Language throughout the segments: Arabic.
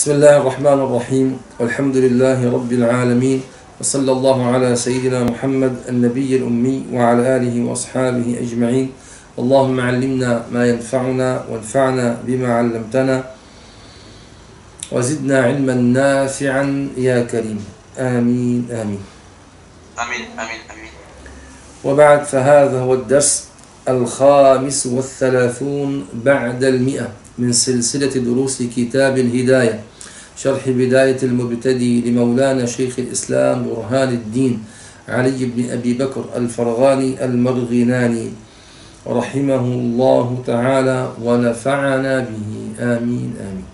بسم الله الرحمن الرحيم والحمد لله رب العالمين وصلى الله على سيدنا محمد النبي الأمي وعلى آله وأصحابه أجمعين اللهم علمنا ما ينفعنا وانفعنا بما علمتنا وزدنا علما نافعا يا كريم آمين آمين امين امين امين وبعد فهذا هو الدرس الخامس والثلاثون بعد المئة من سلسلة دروس كتاب الهداية شرح بداية المبتدي لمولانا شيخ الإسلام برهان الدين علي بن أبي بكر الفرغاني المرغناني. رحمه الله تعالى ونفعنا به. آمين آمين.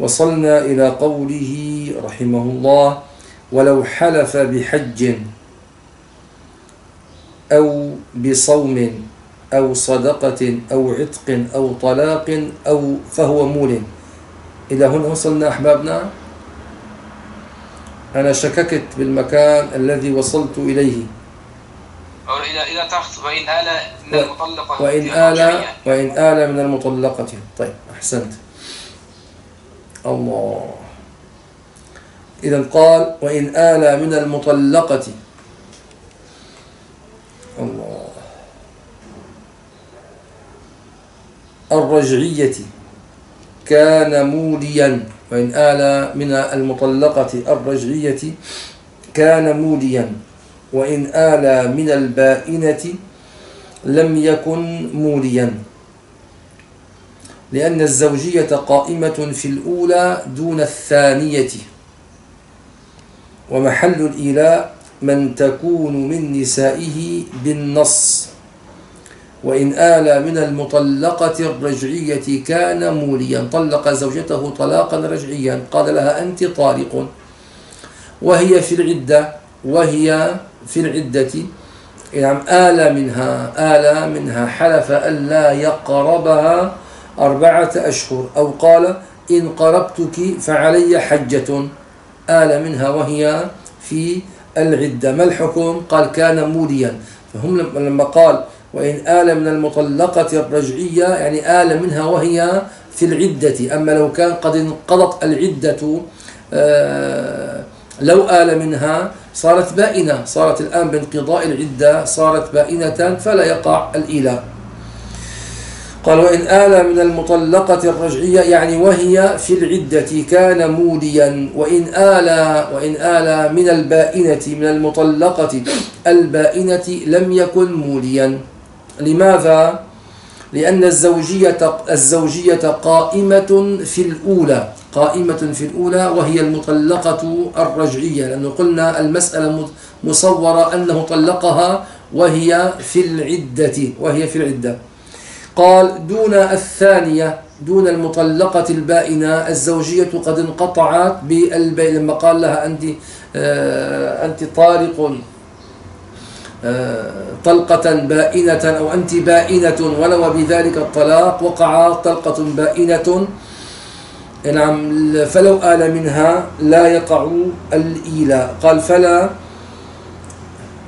وصلنا إلى قوله رحمه الله ولو حلف بحج أو بصوم أو صدقة أو عتق أو طلاق أو فهو مول إلى هنا وصلنا أحبابنا. أنا شككت بالمكان الذي وصلت إليه. إذا تاخذ وإن آل من المطلقة. وإن آل. وإن آل من المطلقة. طيب أحسنت. الله. إذا قال وإن آل من المطلقة. الله. الرجعية. كان موليا وإن آل من المطلقة الرجعية كان موليا وإن آل من البائنة لم يكن موليا لأن الزوجية قائمة في الأولى دون الثانية. ومحل الإيلاء من تكون من نسائه بالنص. وإن آل من المطلقة الرجعية كان موليا. طلق زوجته طلاقا رجعيا. قال لها أنت طالق وهي في العدة وهي في العدة. نعم آل منها آل منها. حلف ألا يقربها أربعة أشهر. أو قال إن قربتك فعلي حجة. آل منها وهي في العدة. ما الحكم؟ قال كان موليا. فهم لما- قال وإن آل من المطلقة الرجعية يعني آل منها وهي في العدة. أما لو كان قد انقضت العدة آه، لو آل منها صارت بائنة صارت الآن بانقضاء العدة صارت بائنة فلا يقع الإيلاء. قال وإن آل من المطلقة الرجعية يعني وهي في العدة كان موليا وإن آل وإن آل من البائنة من المطلقة البائنة لم يكن موليا لماذا؟ لأن الزوجية الزوجية قائمة في الأولى قائمة في الأولى وهي المطلقة الرجعية لأنه قلنا المسألة مصورة أنه طلقها وهي في العدة وهي في العدة قال دون الثانية دون المطلقة البائنة الزوجية قد انقطعت بالبين لما قال لها أنت آه أنت طارق طلقة بائنة أو أنت بائنة ولو بذلك الطلاق وقع طلقة بائنة. نعم فلو آل منها لا يقع الإيلاء. قال فلا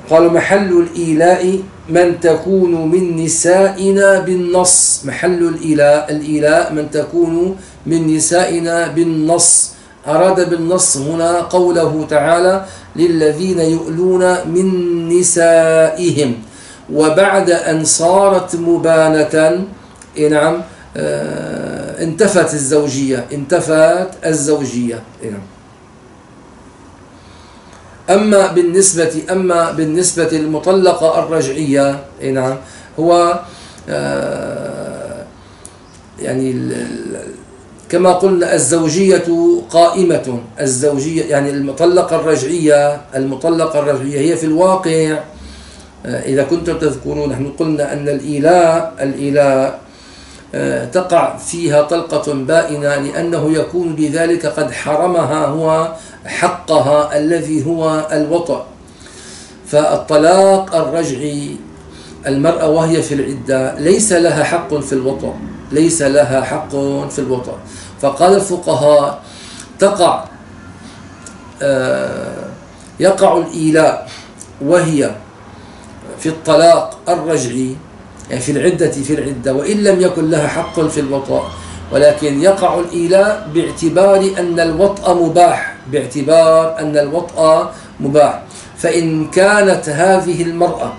قالوا محل الإيلاء من تكون من نسائنا بالنص. محل الإيلاء الإيلاء من تكون من نسائنا بالنص. أراد بالنص هنا قوله تعالى للذين يؤلون من نسائهم. وبعد أن صارت مبانة نعم آه، انتفت الزوجية انتفت الزوجية نعم. أما بالنسبة أما بالنسبة للمطلقة الرجعية أي نعم هو آه، يعني كما قلنا الزوجية قائمة. الزوجية يعني المطلقة الرجعية المطلقة الرجعية هي في الواقع. آه، إذا كنتم تذكرون نحن قلنا أن الإيلاء الإيلاء آه، تقع فيها طلقة بائنة لأنه يكون بذلك قد حرمها هو حقها الذي هو الوطأ. فالطلاق الرجعي المرأة وهي في العدة ليس لها حق في الوطأ ليس لها حق في الوطأ. فقال الفقهاء تقع آه، يقع الإيلاء وهي في الطلاق الرجعي يعني في العدة في العدة وإن لم يكن لها حق في الوطأ ولكن يقع الإيلاء باعتبار أن الوطأ مباح باعتبار أن الوطأ مباح. فإن كانت هذه المرأة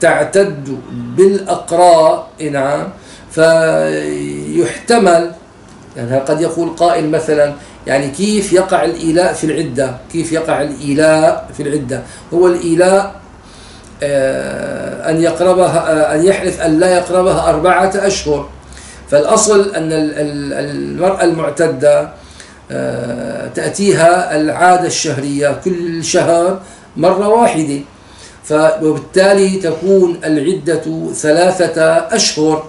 تعتد بالأقراء نعم فيحتمل يعني قد يقول قائل مثلا يعني كيف يقع الإيلاء في العدة؟ كيف يقع الإيلاء في العدة؟ هو الإيلاء آه، أن يقربها آه، أن يحلف أن لا يقربها أربعة أشهر. فالأصل أن المرأة المعتدة آه، تأتيها العادة الشهرية كل شهر مرة واحدة. وبالتالي تكون العدة ثلاثة أشهر.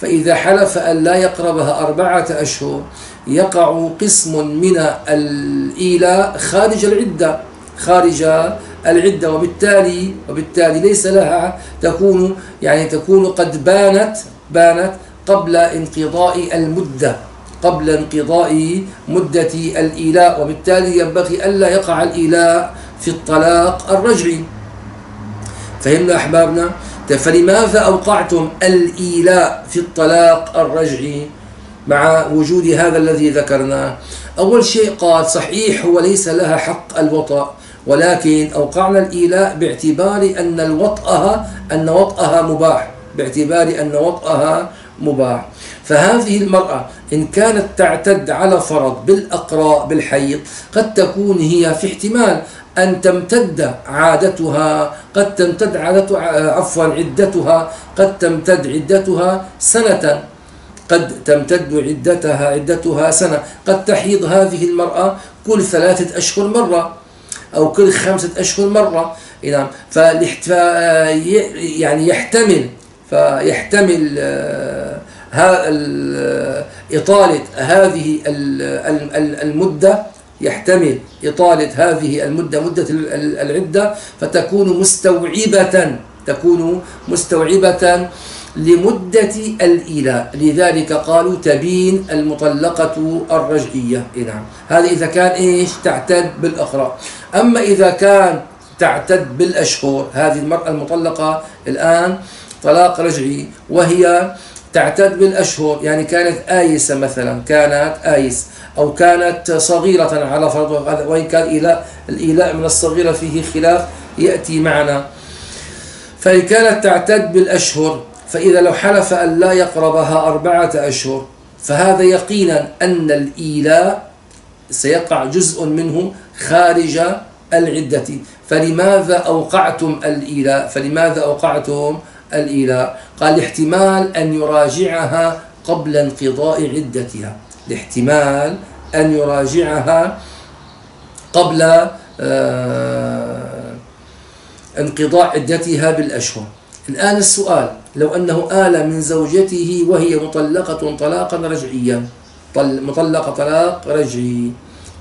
فإذا حلف أن لا يقربها أربعة أشهر يقع قسم من الإيلاء خارج العدة خارج العدة وبالتالي وبالتالي ليس لها تكون يعني تكون قد بانت بانت قبل انقضاء المدة قبل انقضاء مدة الإيلاء وبالتالي ينبغي ألا يقع الإيلاء في الطلاق الرجعي. فهمنا أحبابنا؟ فلماذا أوقعتم الإيلاء في الطلاق الرجعي مع وجود هذا الذي ذكرناه أول شيء قال صحيح هو ليس لها حق الوطأ ولكن أوقعنا الإيلاء باعتبار أن الوطأها أن وطأها مباح باعتبار أن وطأها مباح. فهذه المرأة إن كانت تعتد على فرض بالأقراء بالحيض قد تكون هي في احتمال أن تمتد عادتها قد تمتد عادتها عفوا عدتها قد تمتد عدتها سنة. قد تمتد عدتها عدتها سنة. قد تحيض هذه المرأة كل ثلاثة أشهر مرة أو كل خمسة أشهر مرة. نعم. يعني يحتمل فيحتمل آه، إطالة هذه المدة يحتمل إطالة هذه المدة مدة العدة فتكون مستوعبة تكون مستوعبة لمدة الإيلاء. لذلك قالوا تبين المطلقة الرجعية. نعم. هذا إذا كان إيش؟ تعتد بالأخرى. أما إذا كان تعتد بالأشهر هذه المرأة المطلقة الآن طلاق رجعي وهي تعتد بالأشهر يعني كانت آيسة مثلا كانت آيس أو كانت صغيرة على فرض وإن كان إيلاء الإيلاء من الصغيرة فيه خلاف يأتي معنا. فإن كانت تعتد بالأشهر فإذا لو حلف أن لا يقربها أربعة أشهر فهذا يقينا أن الإيلاء سيقع جزء منه خارج العدة. فلماذا أوقعتم الإيلاء فلماذا أوقعتم الإيلاء. قال احتمال أن يراجعها قبل انقضاء عدتها. الاحتمال أن يراجعها قبل آه، انقضاء عدتها بالأشهر. الآن السؤال لو أنه آل من زوجته وهي مطلقة طلاقا رجعيا مطلقة طلاق رجعي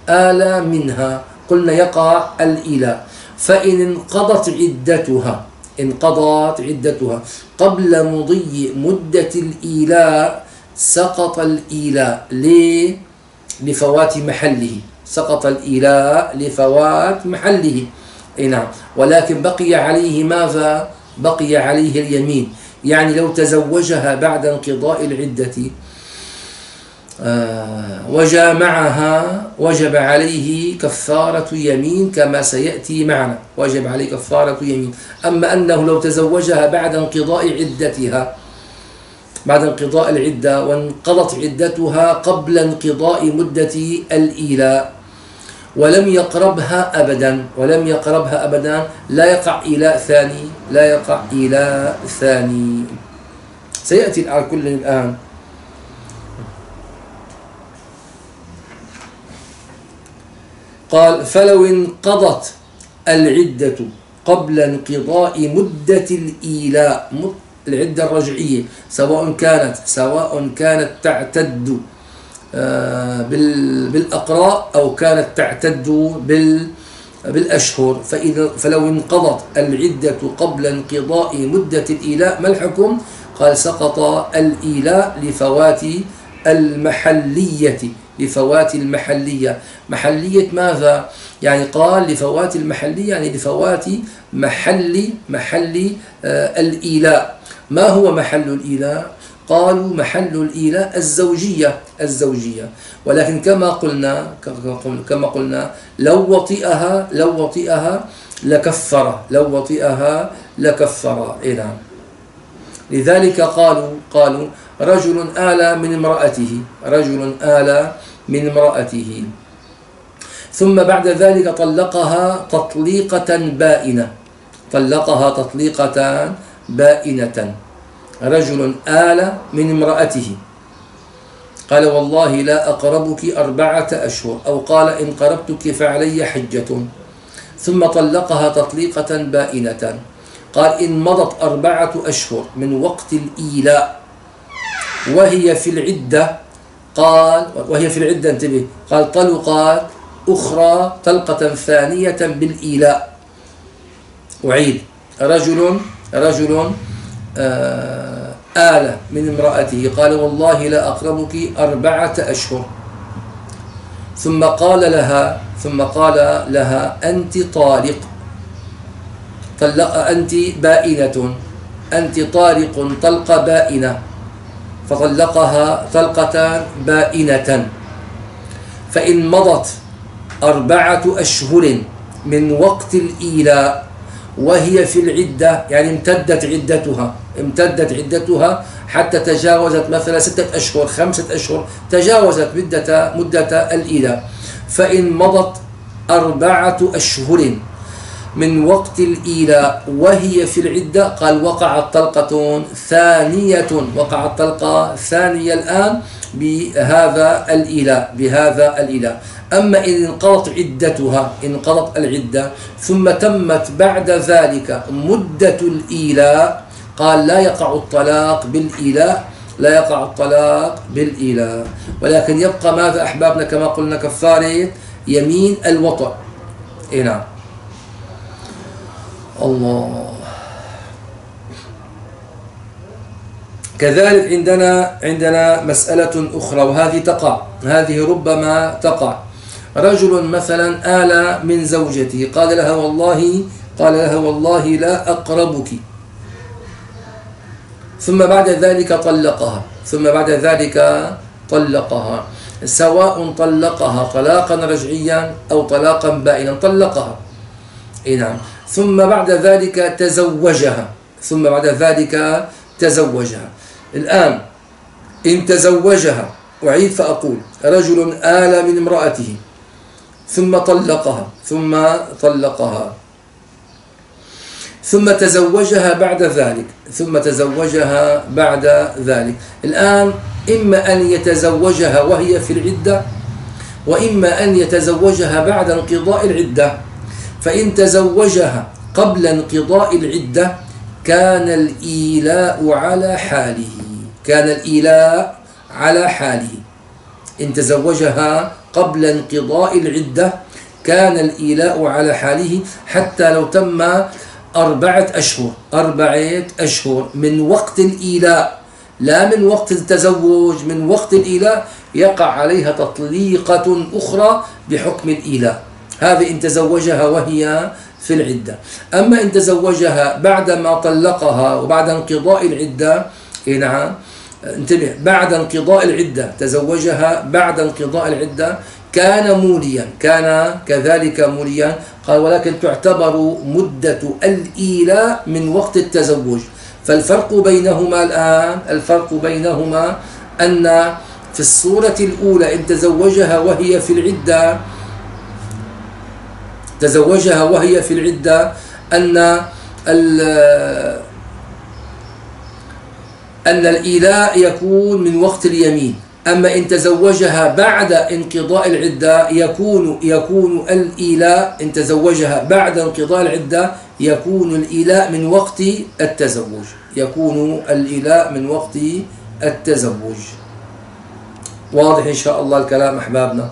آل منها قلنا يقع الإيلاء. فإن انقضت عدتها انقضت عدتها. قبل مضي مدة الإيلاء سقط الإيلاء ليه؟ لفوات محله. سقط الإيلاء لفوات محله. أي نعم. ولكن بقي عليه ماذا؟ بقي عليه اليمين. يعني لو تزوجها بعد انقضاء العدة وجامعها وجب عليه كفارة يمين كما سيأتي معنا. وجب عليه كفارة يمين. أما أنه لو تزوجها بعد انقضاء عدتها بعد انقضاء العدة وانقضت عدتها قبل انقضاء مدة الإيلاء ولم يقربها أبدا ولم يقربها أبدا لا يقع إيلاء ثاني لا يقع إيلاء ثاني. سيأتي على كل الآن. قال فلو انقضت العدة قبل انقضاء مدة الإيلاء العدة الرجعية سواء كانت سواء كانت تعتد آه، بالأقراء أو كانت تعتد بالأشهر فإذا فلو انقضت العدة قبل انقضاء مدة الإيلاء ما الحكم؟ قال سقط الإيلاء لفوات المحلية لفوات المحلية محلية ماذا؟ يعني قال لفوات المحلية يعني لفوات محل محل آه، الإيلاء ما هو محل الإيلاء؟ قالوا محل الإيلاء الزوجية الزوجية ولكن كما قلنا كما قلنا لو وطئها لو وطئها لكفر لو وطئها لكفر إيه نعم لذلك قالوا قالوا رجل آلى من امرأته رجل آلى من امرأته. ثم بعد ذلك طلقها تطليقة بائنة. طلقها تطليقة بائنة. رجل آل من امرأته. قال والله لا أقربك أربعة أشهر أو قال إن قربتك فعلي حجة. ثم طلقها تطليقة بائنة. قال إن مضت أربعة أشهر من وقت الإيلاء. وهي في العدة قال وهي في العدة انتبه قال طلقات أخرى طلقة ثانية بالإيلاء. أعيد. رجل رجل آه آلة من امرأته قال والله لا أقربك أربعة أشهر. ثم قال لها ثم قال لها أنت طارق طلق أنت بائنة. أنت طارق طلق بائنة. فطلقها طلقة بائنة فإن مضت أربعة أشهر من وقت الإيلاء وهي في العدة يعني امتدت عدتها امتدت عدتها حتى تجاوزت مثلا ستة أشهر خمسة أشهر تجاوزت مدة, مدة الإيلاء. فإن مضت أربعة أشهر من وقت الإيلاء وهي في العدة. قال وقعت طلقة ثانية وقعت طلقة ثانية الآن بهذا الإيلاء بهذا الإيلاء. أما إن انقضت عدتها انقضت العدة ثم تمت بعد ذلك مدة الإيلاء قال لا يقع الطلاق بالإيلاء لا يقع الطلاق بالإيلاء. ولكن يبقى ماذا أحبابنا كما قلنا كفارة؟ يمين الوطأ. إيه نعم. الله. كذلك عندنا عندنا مسألة أخرى وهذه تقع هذه ربما تقع. رجل مثلا آل من زوجته قال لها والله قال لها والله لا أقربك. ثم بعد ذلك طلقها ثم بعد ذلك طلقها سواء طلقها طلاقا رجعيا أو طلاقا بائنا طلقها. إي نعم. ثم بعد ذلك تزوجها. ثم بعد ذلك تزوجها. الآن إن تزوجها أعيد فأقول رجل آل من امرأته ثم طلقها ثم طلقها. ثم تزوجها بعد ذلك ثم تزوجها بعد ذلك. الآن إما أن يتزوجها وهي في العدة وإما أن يتزوجها بعد انقضاء العدة. فإن تزوجها قبل انقضاء العدة كان الإيلاء على حاله. كان الإيلاء على حاله. إن تزوجها قبل انقضاء العدة كان الإيلاء على حاله حتى لو تم أربعة أشهر. أربعة أشهر. من وقت الإيلاء. لا من وقت التزوج من وقت الإيلاء يقع عليها تطليقة أخرى بحكم الإيلاء. هذه إن تزوجها وهي في العدة. أما إن تزوجها بعدما طلقها وبعد انقضاء العدة إيه نعم انتبه بعد انقضاء العدة تزوجها بعد انقضاء العدة كان موليا كان كذلك موليا قال ولكن تعتبر مدة الإيلاء من وقت التزوج. فالفرق بينهما الآن الفرق بينهما أن في الصورة الأولى إن تزوجها وهي في العدة تزوجها وهي في العدة أن أن الإيلاء يكون من وقت اليمين. أما إن تزوجها بعد انقضاء العدة يكون يكون الإيلاء إن تزوجها بعد انقضاء العدة يكون الإيلاء من وقت التزوج. يكون الإيلاء من وقت التزوج. واضح إن شاء الله الكلام أحبابنا؟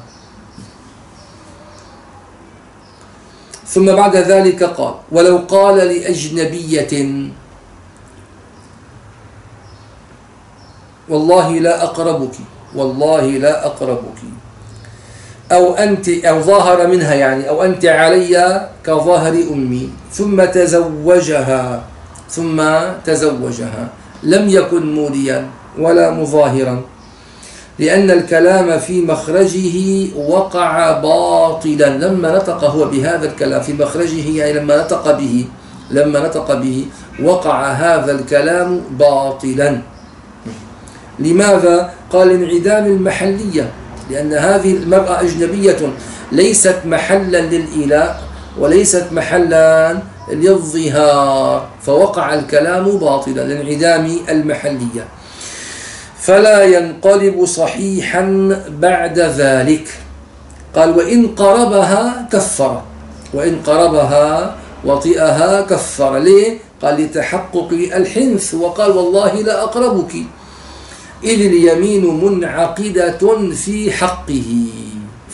ثم بعد ذلك قال ولو قال لأجنبية. والله لا أقربك والله لا أقربك. أو أنت أو ظاهر منها يعني أو أنت علي كظهر أمي ثم تزوجها ثم تزوجها لم يكن موليا ولا مظاهرا. لأن الكلام في مخرجه وقع باطلا. لما نطق هو بهذا الكلام في مخرجه يعني لما نطق به لما نطق به وقع هذا الكلام باطلا. لماذا؟ قال انعدام المحلية لأن هذه المرأة أجنبية ليست محلا للإله وليست محلا للظهار فوقع الكلام باطلا لانعدام المحلية. فلا ينقلب صحيحا بعد ذلك. قال وإن قربها كفر وإن قربها وطئها كفر. ليه؟ قال لتحقق الحنث. وقال والله لا أقربك. إذ اليمين منعقدة في حقه.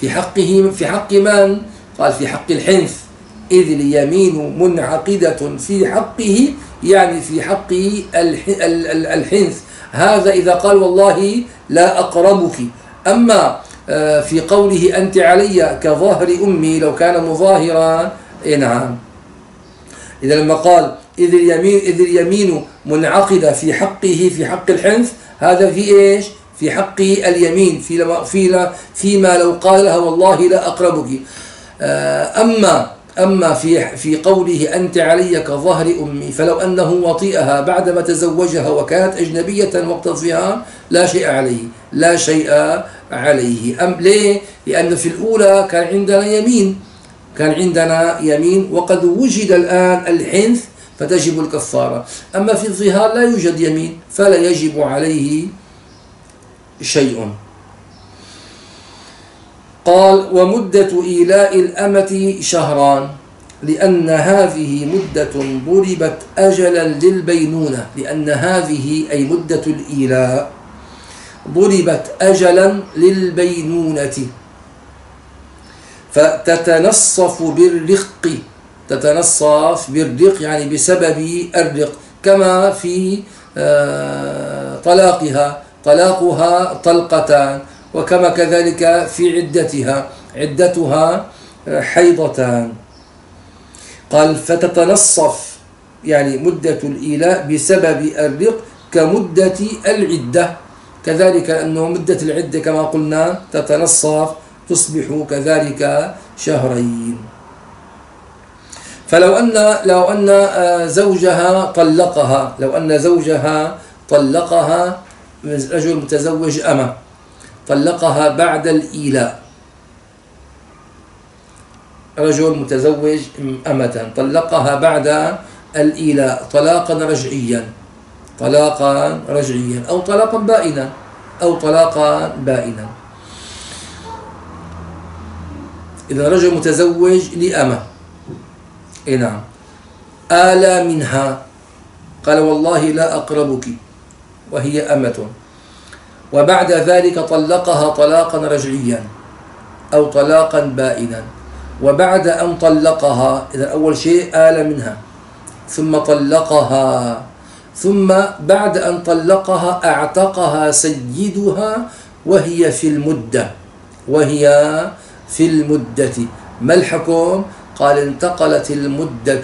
في حقه في حق من؟ قال في حق الحنث. إذ اليمين منعقدة في حقه يعني في حق الحنث. هذا إذا قال والله لا أقربك. أما آه، في قوله أنت علي كظهر أمي لو كان مظاهرا إيه نعم. إذا لما قال إذ اليمين, إذ اليمين منعقدة في حقه في حق الحنث هذا في إيش؟ في حق اليمين في في فيما لو قال لها والله لا أقربك. آه، أما أما في في قوله أنت علي كظهر أمي فلو أنه وطئها بعدما تزوجها وكانت أجنبية وقت الظهار لا شيء عليه لا شيء عليه. أم ليه؟ لأن في الأولى كان عندنا يمين كان عندنا يمين وقد وجد الآن الحنث فتجب الكفارة. أما في الظهار لا يوجد يمين فلا يجب عليه شيء. قال ومدة إيلاء الأمة شهران لأن هذه مدة ضربت أجلا للبينونة لأن هذه أي مدة الإيلاء ضربت أجلا للبينونة. فتتنصف بالرق تتنصف بالرق يعني بسبب الرق كما في آه، طلاقها طلاقها طلقتان. وكما كذلك في عدتها عدتها آه، حيضتان. قال فتتنصف يعني مدة الإيلاء بسبب الرق كمدة العدة. كذلك أنه مدة العدة كما قلنا تتنصف تصبح كذلك شهرين. فلو أن لو أن آه، زوجها طلقها لو أن زوجها طلقها رجل متزوج أمه. طلقها بعد الإيلاء. رجل متزوج أمة. طلقها بعد الإيلاء. طلاقا رجعيا. طلاقا رجعيا. أو طلاقا بائنا. أو طلاقا بائنا. إذا رجل متزوج لأمة. إيه نعم. آلى منها. قال والله لا أقربك. وهي أمة. وبعد ذلك طلقها طلاقا رجعيا أو طلاقا بائنا. وبعد أن طلقها إذا أول شيء آل منها ثم طلقها ثم بعد أن طلقها أعتقها سيدها وهي في المدة وهي في المدة. ما الحكم؟ قال انتقلت المدة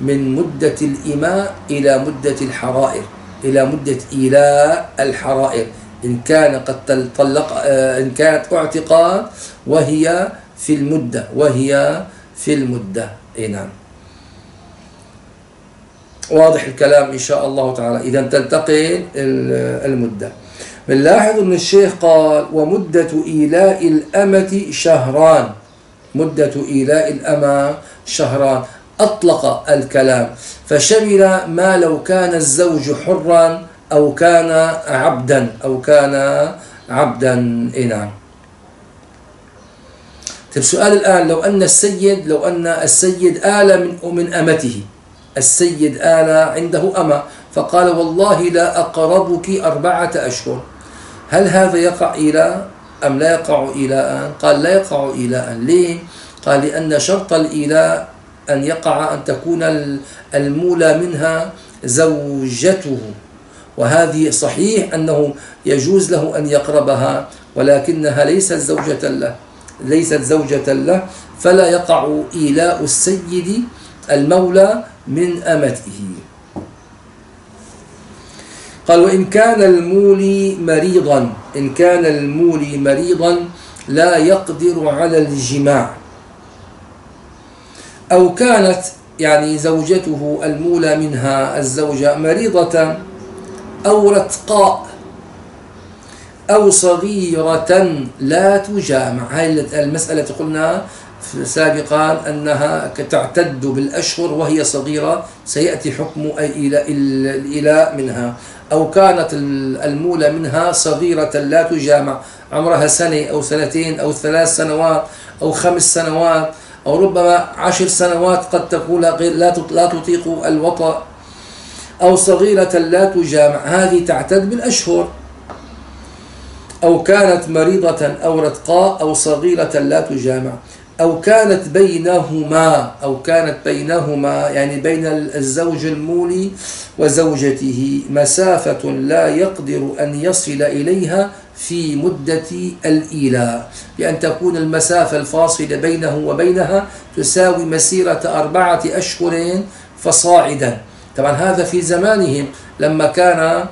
من مدة الإماء إلى مدة الحرائر إلى مدة إيلاء الحرائر. إن كان قد طلق آه، إن كانت اعتقاد وهي في المدة وهي في المدة. أي نعم. واضح الكلام إن شاء الله تعالى. إذا تنتقل المدة. بنلاحظ أن الشيخ قال ومدة إيلاء الأمة شهران. مدة إيلاء الأمة شهران. أطلق الكلام. فشمل ما لو كان الزوج حرا أو كان عبدا أو كان عبدا إيه نعم. طيب سؤال الآن لو أن السيد لو أن السيد آل من من أمته السيد آل عنده أمة فقال والله لا أقربك أربعة أشهر. هل هذا يقع إيلاء أم لا يقع إيلاء قال لا يقع إيلاء ليه؟ قال لأن شرط الإيلاء أن يقع أن تكون المولى منها زوجته. وهذه صحيح أنه يجوز له أن يقربها ولكنها ليست زوجة له ليست زوجة له فلا يقع إيلاء السيد المولى من أمته. قال وإن كان المولي مريضا إن كان المولي مريضا لا يقدر على الجماع. أو كانت يعني زوجته المولى منها الزوجة مريضة أو رتقاء أو صغيرة لا تجامع. هاي المسألة قلنا سابقا أنها تعتد بالأشهر وهي صغيرة سيأتي حكم الإلاء منها. أو كانت المولى منها صغيرة لا تجامع عمرها سنة أو سنتين أو ثلاث سنوات أو خمس سنوات أو ربما عشر سنوات قد تكون لا تطيق الوطأ. أو صغيرة لا تجامع. هذه تعتد بالأشهر أو كانت مريضة أو رتقاء أو صغيرة لا تجامع. أو كانت بينهما أو كانت بينهما يعني بين الزوج المولي وزوجته مسافة لا يقدر أن يصل إليها في مدة الإيلاء. بأن تكون المسافة الفاصلة بينه وبينها تساوي مسيرة أربعة أشهر فصاعدا. طبعا هذا في زمانهم لما كان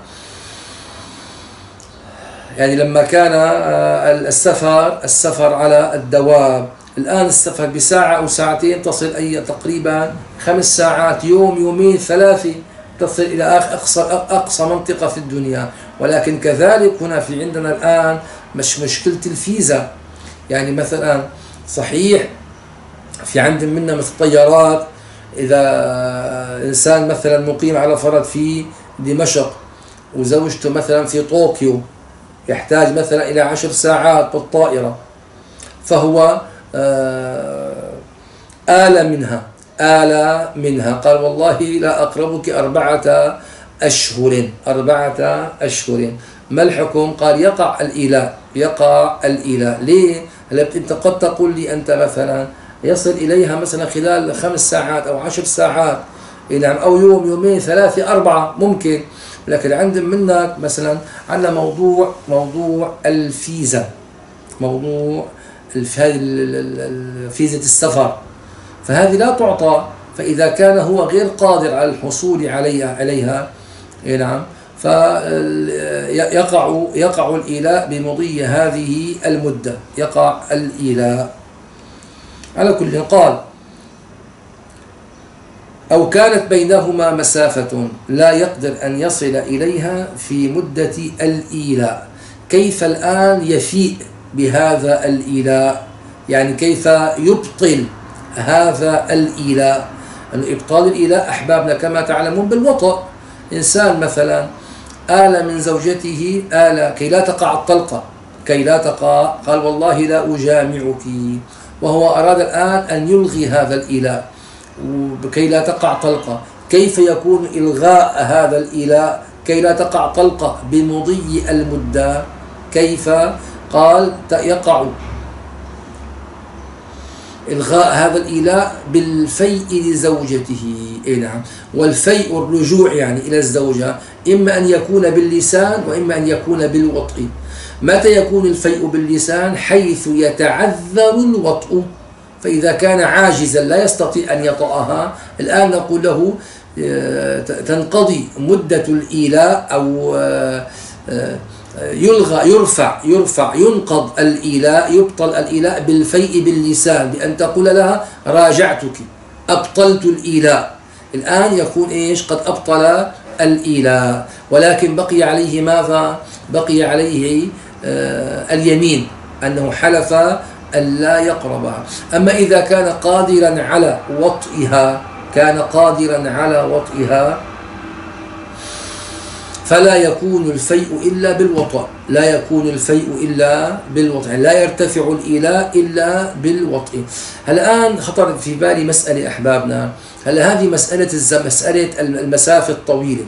يعني لما كان آه، السفر السفر على الدواب الآن السفر بساعة أو ساعتين تصل أي تقريبا خمس ساعات يوم يومين ثلاثة تصل إلى أقصى, أقصى منطقة في الدنيا. ولكن كذلك هنا في عندنا الآن مش مشكلة الفيزا. يعني مثلا صحيح في عندنا منا مثل الطيارات إذا إنسان مثلا مقيم على فرض في دمشق وزوجته مثلا في طوكيو يحتاج مثلا إلى عشر ساعات بالطائرة فهو آه، آل منها آل منها. قال والله لا أقربك أربعة أشهر أربعة أشهر. ما الحكم؟ قال يقع الإله يقع الإله ليه؟ هلا أنت قد تقول لي أنت مثلا يصل إليها مثلا خلال خمس ساعات أو عشر ساعات نعم أو يوم يومين ثلاثة أربعة ممكن. لكن عند منك مثلا عندنا موضوع موضوع الفيزا. موضوع فيزة السفر. فهذه لا تعطى فإذا كان هو غير قادر على الحصول عليها عليها نعم. فيقع يقع الإيلاء بمضي هذه المدة. يقع الإيلاء. على كل قال أو كانت بينهما مسافة لا يقدر أن يصل إليها في مدة الإيلاء. كيف الآن يفيء بهذا الإيلاء؟ يعني كيف يبطل هذا الإيلاء؟ أن إبطال الإيلاء أحبابنا كما تعلمون بالوطأ. إنسان مثلا آل من زوجته آل كي لا تقع الطلقة كي لا تقع قال والله لا أجامعك. وهو أراد الآن أن يلغي هذا الإيلاء كي لا تقع طلقة. كيف يكون إلغاء هذا الإيلاء كي لا تقع طلقة بمضي المدة. كيف؟ قال يقع. إلغاء هذا الإيلاء بالفيء لزوجته. إيه نعم. والفيء الرجوع يعني إلى الزوجة. إما أن يكون باللسان وإما أن يكون بالوطء متى يكون الفيء باللسان حيث يتعذر الوطء؟ فإذا كان عاجزا لا يستطيع أن يطأها. الآن نقول له آه، تنقضي مدة الإيلاء أو آه، آه، يلغى يرفع يرفع ينقض الإيلاء يبطل الإيلاء بالفيء باللسان بأن تقول لها راجعتك أبطلت الإيلاء. الآن يكون إيش؟ قد أبطل الإيلاء. ولكن بقي عليه ماذا؟ بقي عليه اليمين أنه حلف أن لا يقربها أما إذا كان قادرا على وطئها كان قادرا على وطئها فلا يكون الفيء إلا بالوطأ. لا يكون الفيء إلا بالوطء لا يرتفع الإيلاء إلا بالوطء الآن خطر في بالي مسألة أحبابنا. هل هذه مسألة مسألة المسافة الطويلة؟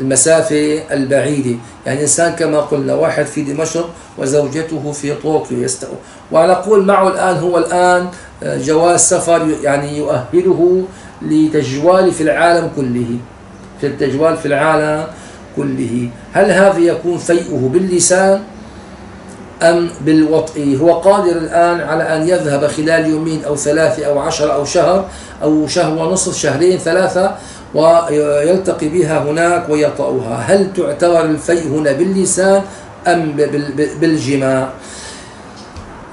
المسافة البعيدة. يعني إنسان كما قلنا واحد في دمشق وزوجته في طوكيو يستو ونقول معه الآن هو الآن آه، جواز سفر يعني يؤهله لتجوال في العالم كله. في التجوال في العالم كله. هل هذا يكون فيئه باللسان أم بالوطء؟ هو قادر الآن على أن يذهب خلال يومين أو ثلاثة أو عشرة أو شهر أو شهر ونصف شهرين ثلاثة ويلتقي بها هناك ويطأها. هل تعتبر الفيء هنا باللسان أم بالجماع؟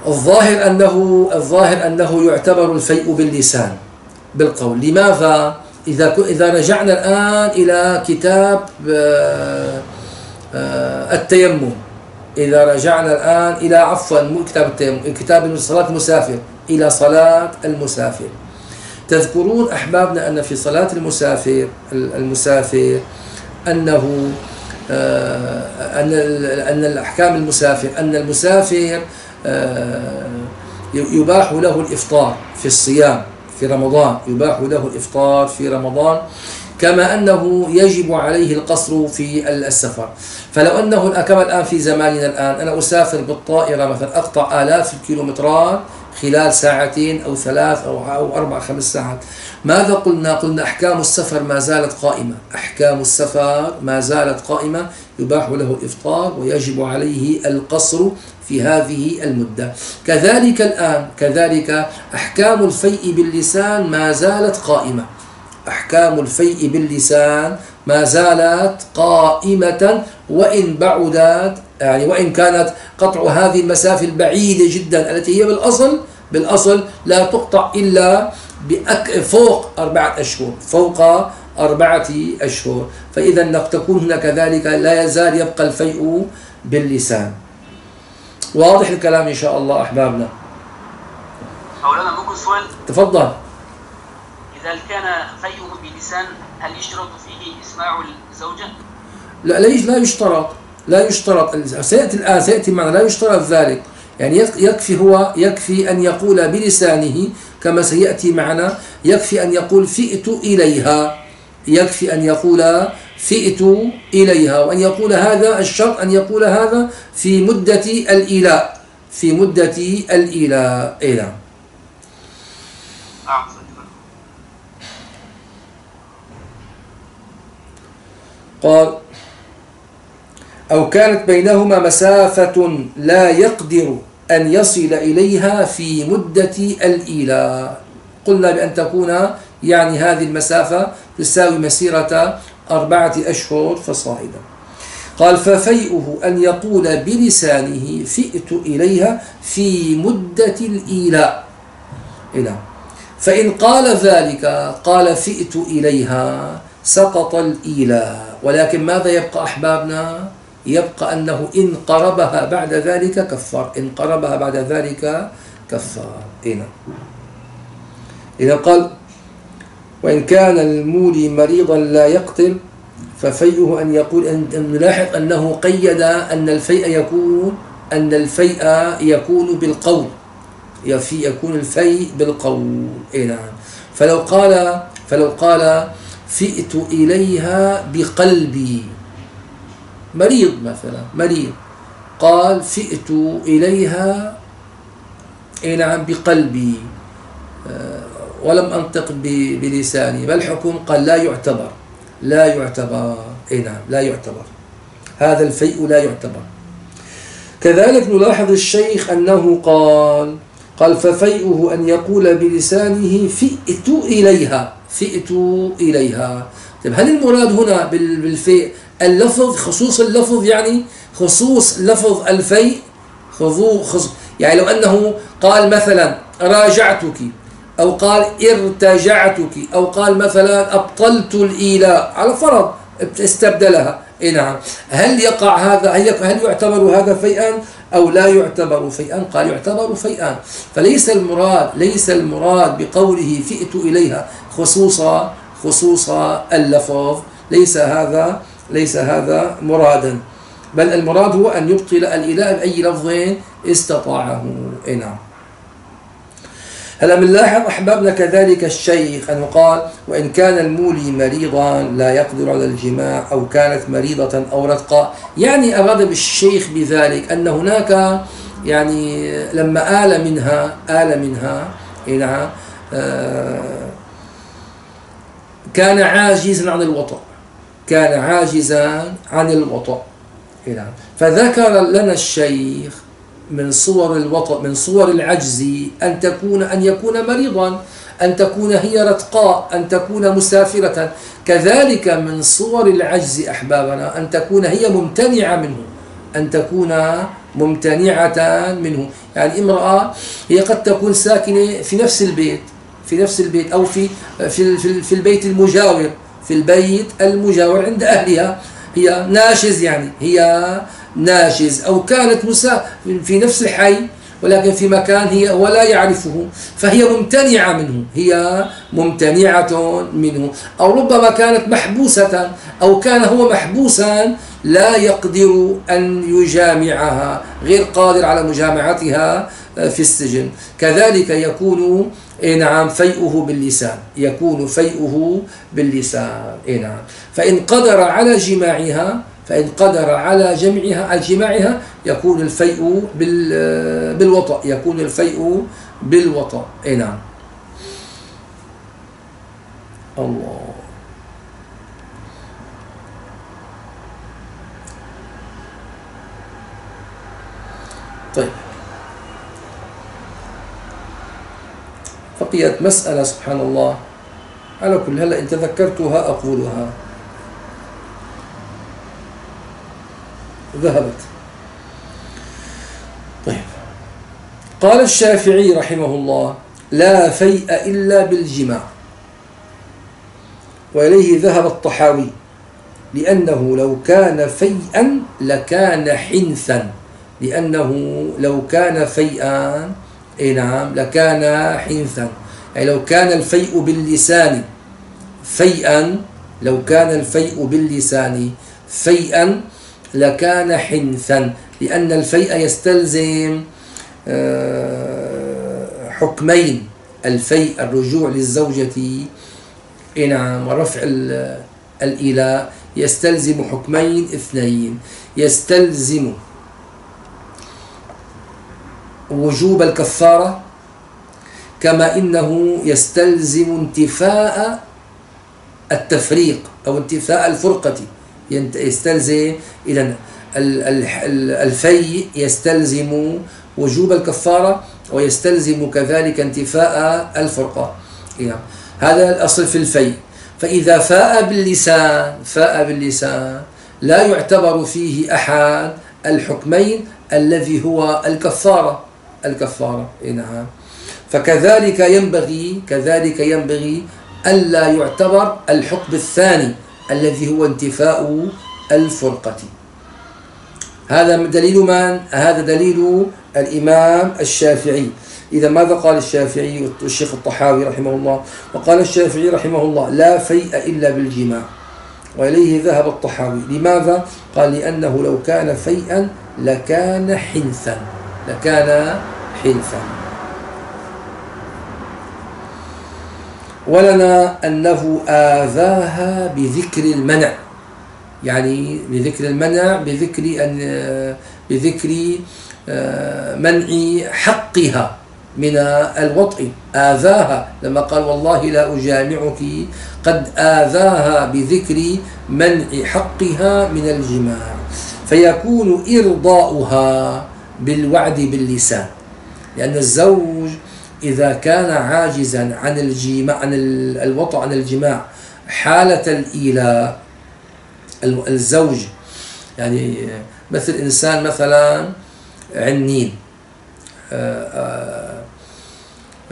الظاهر أنه الظاهر أنه يعتبر الفيء باللسان. بالقول. لماذا؟ إذا إذا رجعنا الآن إلى كتاب آه، آه، التيمم. إذا رجعنا الآن إلى عفوا كتاب التيمم كتاب صلاة المسافر إلى صلاة المسافر. تذكرون أحبابنا أن في صلاة المسافر المسافر أنه آه، أن أن الأحكام المسافر أن المسافر يباح له الإفطار في الصيام في رمضان يباح له الإفطار في رمضان كما أنه يجب عليه القصر في السفر. فلو أنه كما الآن في زماننا الآن أنا أسافر بالطائرة مثلا أقطع آلاف الكيلومترات خلال ساعتين أو ثلاث أو أربع خمس ساعات. ماذا قلنا؟ قلنا أحكام السفر ما زالت قائمة. أحكام السفر ما زالت قائمة. يباح له الإفطار ويجب عليه القصر في هذه المدة. كذلك الآن كذلك أحكام الفيء باللسان ما زالت قائمة. أحكام الفيء باللسان ما زالت قائمة وإن بعدت يعني وإن كانت قطع هذه المسافة البعيدة جدا التي هي بالأصل بالأصل لا تقطع إلا فوق أربعة أشهر فوق أربعة أشهر. فإذا تكون هنا كذلك لا يزال يبقى الفيء باللسان. واضح الكلام إن شاء الله أحبابنا. أولا ممكن سؤال؟ تفضل. إذا كان فيء بلسان؟ هل يشترط فيه إسماع الزوجة؟ لا لا يشترط. لا يشترط. سيأتي الآن سيأتي معنا. لا يشترط ذلك. يعني يكفي هو يكفي أن يقول بلسانه كما سيأتي معنا. يكفي أن يقول فئت إليها. يكفي أن يقول فئت إليها. وأن يقول هذا الشرط أن يقول هذا في مدة الإيلاء. في مدة الإيلاء. إلى. قال أو كانت بينهما مسافة لا يقدر أن يصل إليها في مدة الإيلاء. قلنا بأن تكون يعني هذه المسافة تساوي مسيرة أربعة أشهر فصاعدا قال ففيئه أن يقول بلسانه فئت إليها في مدة الإيلاء. إلى. فإن قال ذلك قال فئت إليها. سقط الإيلاء. ولكن ماذا يبقى أحبابنا؟ يبقى أنه إن قربها بعد ذلك كفر إن قربها بعد ذلك كفر هنا إذا قال وإن كان المولي مريضا لا يقتل ففيئه أن يقول أن نلاحظ أنه قيد أن الفيء يكون أن الفيء يكون بالقول. يكون الفيء بالقول. إيه نعم. فلو قال فلو قال فئت إليها بقلبي. مريض مثلا مريض. قال فئت إليها إيه نعم بقلبي. آه، ولم أنطق بلساني. بل حكم قال لا يعتبر. لا يعتبر. إي نعم لا يعتبر. هذا الفيء لا يعتبر. كذلك نلاحظ الشيخ أنه قال قال ففيئه أن يقول بلسانه فئت إليها. فئت إليها. طيب هل المراد هنا بالفيء اللفظ خصوص اللفظ يعني خصوص لفظ الفيء؟ خصوص يعني لو أنه قال مثلا راجعتك أو قال ارتجعتك أو قال مثلا أبطلت الإيلاء على فرض استبدلها. إيه نعم. هل يقع هذا هل يعتبر هذا فيئا أو لا يعتبر فيئا؟ قال يعتبر فيئا. فليس المراد ليس المراد بقوله فئت إليها خصوصا خصوص اللفظ ليس هذا ليس هذا مرادا. بل المراد هو أن يبطل الإله بأي لفظ استطاعه. إيه نعم. هلا بنلاحظ أحبابنا كذلك الشيخ أنه قال وإن كان المولي مريضا لا يقدر على الجماع أو كانت مريضة أو رتقاء. يعني أراد بالشيخ بذلك أن هناك يعني لما آل منها آل منها نعم كان عاجزا عن الوطأ. كان عاجزا عن الوطأ. نعم. فذكر لنا الشيخ من صور الوطأ من صور العجز أن تكون أن يكون مريضا أن تكون هي رتقاء أن تكون مسافرة. كذلك من صور العجز أحبابنا أن تكون هي ممتنعة منه أن تكون ممتنعة منه. يعني امرأة هي قد تكون ساكنة في نفس البيت في نفس البيت أو في في في البيت المجاور في البيت المجاور عند أهلها. هي ناشز يعني هي ناشز أو كانت مسا في نفس الحي ولكن في مكان هي ولا يعرفه فهي ممتنعة منه هي ممتنعة منه. أو ربما كانت محبوسة أو كان هو محبوسا لا يقدر أن يجامعها غير قادر على مجامعتها في السجن. كذلك يكون إيه نعم فيئه باللسان يكون فيئه باللسان إيه نعم فإن قدر على جماعها فإن قدر على جمعها على جماعها يكون الفيء بالوطأ يكون الفيء بالوطأ. أي نعم. الله. طيب. بقيت مسألة سبحان الله. على كل هلا إن تذكرتها أقولها. ذهبت. طيب. قال الشافعي رحمه الله لا فيء إلا بالجماع. وإليه ذهب الطحاوي لأنه لو كان فيئا لكان حنثا. لأنه لو كان فيئا أي نعم لكان حنثا. أي لو كان الفيء باللسان فيئا لو كان الفيء باللسان فيئا لكان حنثا لأن الفيء يستلزم آه، حكمين. الفيء الرجوع للزوجة نعم ورفع الإله. يستلزم حكمين اثنين. يستلزم وجوب الكفارة كما إنه يستلزم انتفاء التفريق أو انتفاء الفرقة. يستلزم إذا الفي يستلزم وجوب الكفارة ويستلزم كذلك انتفاء الفرقة. هذا الأصل في الفي. فإذا فاء باللسان فاء باللسان لا يعتبر فيه أحد الحكمين الذي هو الكفارة. الكفارة نعم فكذلك ينبغي كذلك ينبغي ألا يعتبر الحكم الثاني. الذي هو انتفاء الفرقة. هذا دليل من؟ هذا دليل الإمام الشافعي. إذا ماذا قال الشافعي والشيخ الطحاوي رحمه الله؟ وقال الشافعي رحمه الله لا فيء إلا بالجماع وإليه ذهب الطحاوي. لماذا؟ قال لأنه لو كان فيئا لكان حنثا لكان حنثا ولنا أنه آذاها بذكر المنع. يعني بذكر المنع بذكر أن بذكر آه، منع حقها من الوطء. آذاها لما قال والله لا أجامعك قد آذاها بذكر منع حقها من الجماع. فيكون إرضاؤها بالوعد باللسان. لأن الزوج إذا كان عاجزا عن الجماع عن الوطء عن الجماع حالة الإيلاء الزوج يعني مثل إنسان مثلا عنين آه،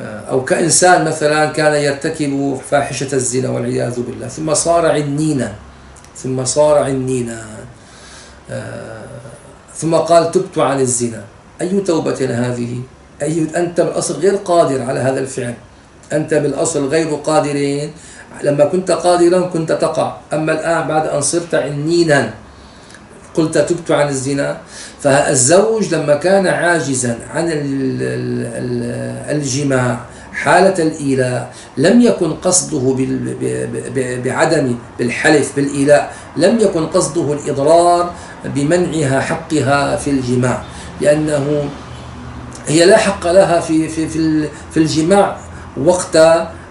آه، أو كإنسان مثلا كان يرتكب فاحشة الزنا والعياذ بالله ثم صار عنينا ثم صار عنينا آه، ثم قال تبت عن الزنا أي توبة هذه؟ أي أنت بالأصل غير قادر على هذا الفعل. أنت بالأصل غير قادرين. لما كنت قادرا كنت تقع. أما الآن بعد أن صرت عنينا قلت تبت عن الزنا. فالزوج لما كان عاجزا عن الجماع حالة الإيلاء لم يكن قصده بعدم بالحلف بالإيلاء لم يكن قصده الإضرار بمنعها حقها في الجماع. لأنه هي لا حق لها في في في في الجماع وقت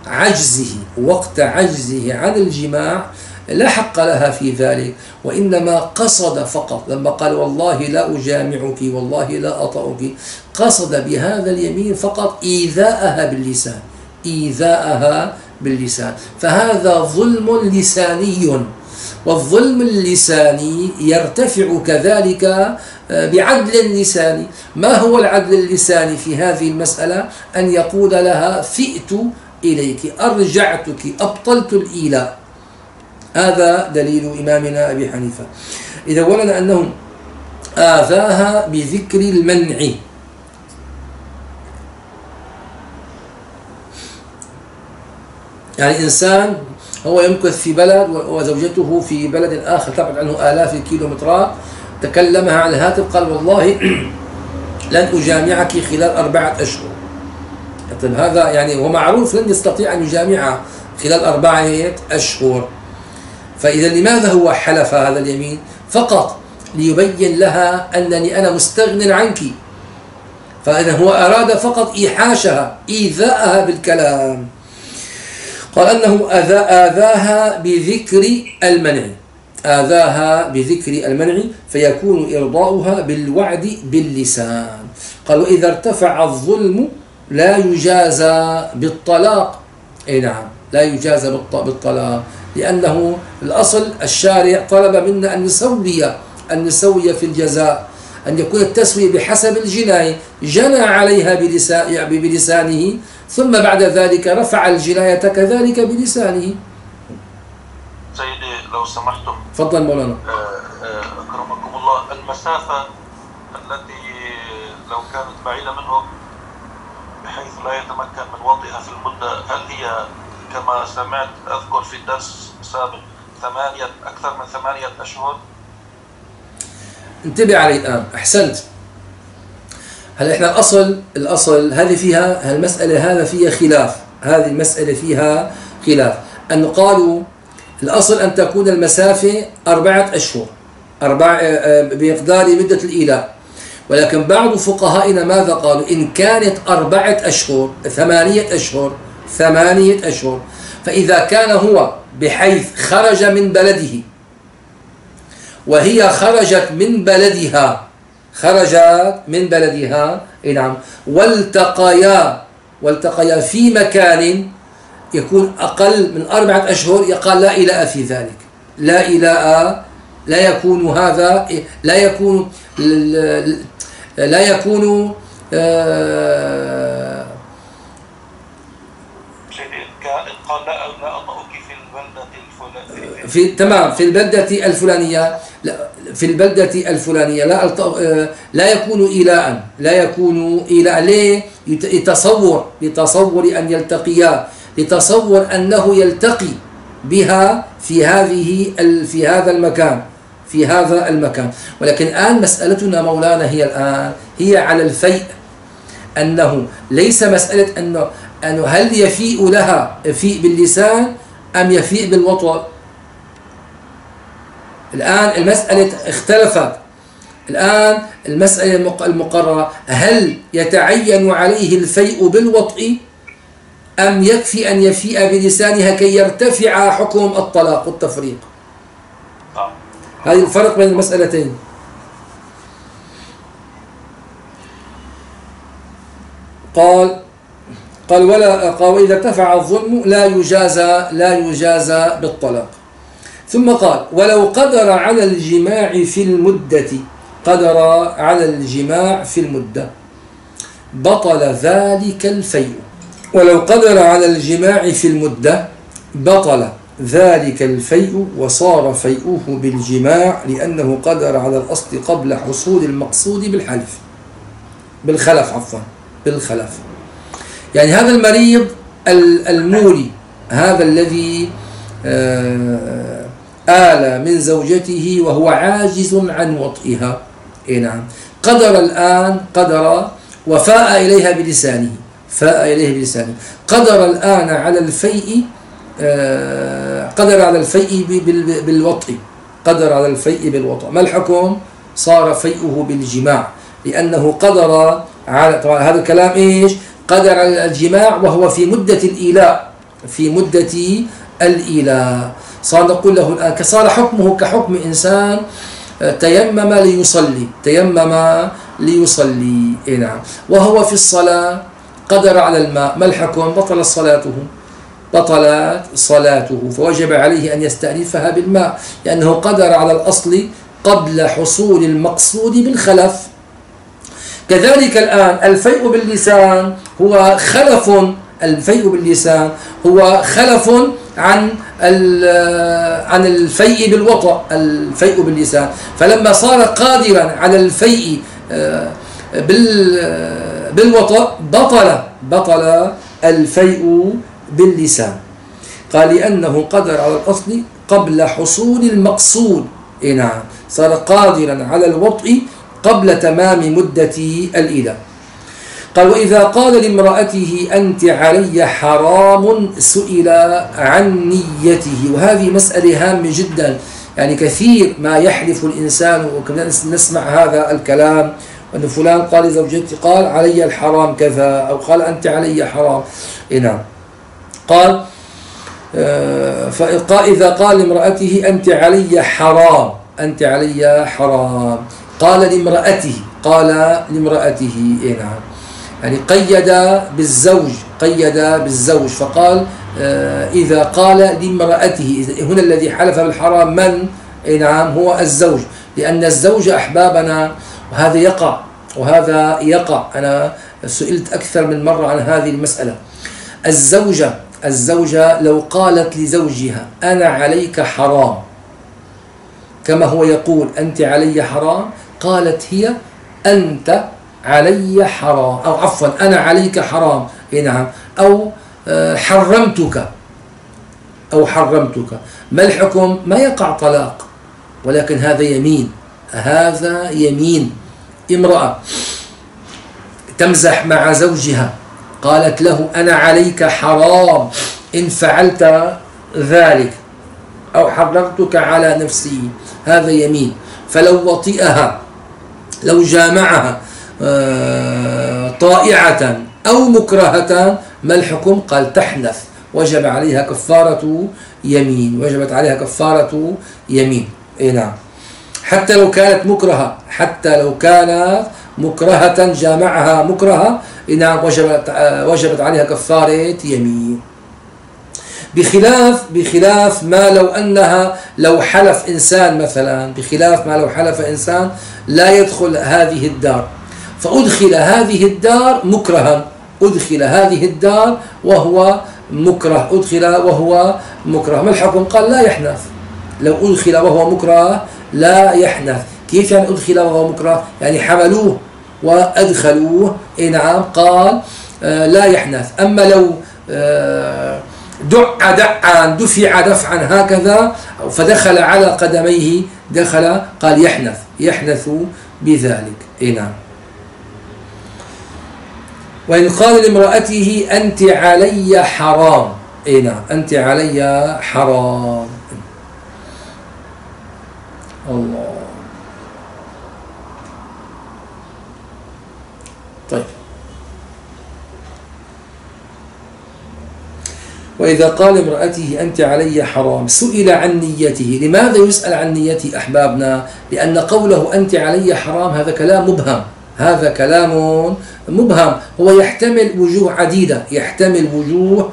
عجزه وقت عجزه عن الجماع لا حق لها في ذلك. وإنما قصد فقط لما قال والله لا أجامعك والله لا أطأك قصد بهذا اليمين فقط إيذاءها باللسان إيذاءها باللسان. فهذا ظلم لساني. والظلم اللساني يرتفع كذلك آه، بعدل لساني ما هو العدل اللساني في هذه المسألة؟ أن يقول لها فئت إليك أرجعتك أبطلت الإيلاء. هذا دليل إمامنا أبي حنيفة. إذا ولنا أنه آذاها بذكر المنع. يعني إنسان هو يمكث في بلد وزوجته في بلد آخر تبعد عنه آلاف الكيلومترات تكلمها على الهاتف قال والله لن أجامعك خلال أربعة أشهر. طيب هذا يعني هو معروف لن يستطيع أن يجامعها خلال أربعة أشهر. فإذا لماذا هو حلف هذا اليمين؟ فقط ليبين لها أنني أنا مستغن عنك. فإذا هو أراد فقط إيحاشها إيذاءها بالكلام. قال أنه أذى آذاها بذكر المنع. آذاها بذكر المنع فيكون إرضاؤها بالوعد باللسان. قال وإذا ارتفع الظلم لا يجازى بالطلاق. أي نعم لا يجازى بالطلاق. لأنه الأصل الشارع طلب منا أن نسوي أن نسوي في الجزاء أن يكون التسوية بحسب الجناية جنى عليها بلسانه ثم بعد ذلك رفع الجناية كذلك بلسانه. سيدي لو سمحتم. تفضل مولانا. آه، آه، أكرمكم الله. المسافة التي لو كانت بعيدة منهم بحيث لا يتمكن من وضعها في المدة هل هي كما سمعت أذكر في الدرس السابق ثمانية أكثر من ثمانية أشهر؟ انتبه علي الآن. أحسنت. هلا إحنا الاصل الأصل هذه فيها المساله هذا فيها خلاف. هذه المسألة فيها خلاف. أن قالوا الأصل أن تكون المسافة أربعة أشهر. أربع آه، بمقدار مدة الإيلاء. ولكن بعض فقهائنا ماذا قالوا؟ إن كانت أربعة أشهر ثمانية أشهر ثمانية أشهر. فإذا كان هو بحيث خرج من بلده وهي خرجت من بلدها خرجت من بلدها. نعم. والتقيا والتقيا في مكان يكون أقل من أربعة أشهر يقال لا إلاء في ذلك. لا إلاء لا يكون هذا لا يكون لا يكون آه في تمام في البلدة الفلانية في البلدة الفلانية لا آه، لا يكون إيلاء لا يكون إيلاء. ليه؟ يتصور لتصور أن يلتقيا لتصور أنه يلتقي بها في هذه في هذا المكان في هذا المكان. ولكن الآن مسألتنا مولانا هي الآن هي على الفيء أنه ليس مسألة أنه أنه هل يفيء لها يفيء باللسان؟ أم يفيء بالوطن الآن المسألة اختلفت. الآن المسألة المقررة. هل يتعين عليه الفيء بالوطء؟ أم يكفي أن يفيء بلسانها كي يرتفع حكم الطلاق والتفريق؟ هذا الفرق بين المسألتين. قال قال ولا قال وإذا ارتفع الظلم لا يجازى لا يجازى بالطلاق. ثم قال ولو قدر على الجماع في المدة قدر على الجماع في المدة. بطل ذلك الفيء. ولو قدر على الجماع في المدة بطل ذلك الفيء وصار فيئه بالجماع لأنه قدر على الأصل قبل حصول المقصود بالحلف. بالخلف عفوا بالخلف. يعني هذا المريض المولي هذا الذي آه آل من زوجته وهو عاجز عن وطئها. إيه نعم. قدر الآن قدر وفاء إليها بلسانه. فاء إليه بلسانه. قدر الآن على الفيء آه، قدر على الفيء بالوطء قدر على الفيء بالوطء ما الحكم؟ صار فيئه بالجماع لأنه قدر على طبعا هذا الكلام إيش؟ قدر على الجماع وهو في مدة الإيلاء في مدة الإيلاء. صار نقول له الآن صار حكمه كحكم إنسان آه، تيمم ليصلي تيمم ليصلي. إيه نعم. وهو في الصلاة قدر على الماء ما الحكم؟ بطل صلاته. بطلت صلاته. فوجب عليه أن يستأنفها بالماء لأنه قدر على الأصل قبل حصول المقصود بالخلف. كذلك الآن الفيء باللسان هو خلف الفيء باللسان هو خلف عن عن الفيء بالوطأ الفيء باللسان. فلما صار قادرا على الفيء آه، بالوطأ بطل بطل الفيء باللسان. قال لأنه قدر على الأصل قبل حصول المقصود. إيه نعم. صار قادرا على الوطء قبل تمام مدة الإله قال وإذا قال لامرأته أنت علي حرام سئل عن نيته. وهذه مسألة هامة جدا. يعني كثير ما يحلف الإنسان وكنا نسمع هذا الكلام أن فلان قال لزوجتي قال علي الحرام كذا أو قال أنت علي حرام. إيه نعم. قال آه، فإذا قال لامرأته أنت علي حرام أنت علي حرام. قال لامرأته قال لامرأته إيه نعم. يعني قيد بالزوج قيد بالزوج فقال آه، إذا قال لامرأته هنا الذي حلف بالحرام من؟ إيه نعم هو الزوج. لأن الزوج أحبابنا وهذا يقع وهذا يقع. أنا سئلت أكثر من مرة عن هذه المسألة. الزوجة الزوجة لو قالت لزوجها أنا عليك حرام. كما هو يقول أنت علي حرام قالت هي أنت علي حرام أو عفوا أنا عليك حرام. إيه نعم؟ أو آه، حرمتك. أو حرمتك. ما الحكم؟ ما يقع طلاق. ولكن هذا يمين. هذا يمين. امرأة تمزح مع زوجها. قالت له أنا عليك حرام. إن فعلت ذلك أو حرمتك على نفسي. هذا يمين. فلو وطئها لو جامعها آه، طائعة أو مكرهة ما الحكم؟ قال تحنث. وجب عليها كفارة يمين. وجبت عليها كفارة يمين. إيه نعم. حتى لو كانت مكرهة حتى لو كانت مكرهة جامعها مكرهة إيه نعم وجبت, آه، وجبت عليها كفارة يمين. بخلاف بخلاف ما لو أنها لو حلف إنسان مثلا بخلاف ما لو حلف إنسان لا يدخل هذه الدار. فأدخل هذه الدار مكرها. أدخل هذه الدار وهو مكره. أدخل وهو مكره. ما الحكم؟ قال لا يحنث. لو أدخل وهو مكره لا يحنث. كيف يعني أدخل وهو مكره؟ يعني حملوه وأدخلوه. إيه نعم قال آه لا يحنث. أما لو آه دع دعا دفع دفعا هكذا فدخل على قدميه دخل قال يحنث يحنث بذلك. إيه نعم. وإن قال لامرأته أنت علي حرام. إيه نعم. أنت علي حرام. الله. طيب. وإذا قال امرأته أنت علي حرام سئل عن نيته. لماذا يسأل عن نيته أحبابنا؟ لأن قوله أنت علي حرام هذا كلام مبهم. هذا كلام مبهم. هو يحتمل وجوه عديدة يحتمل وجوه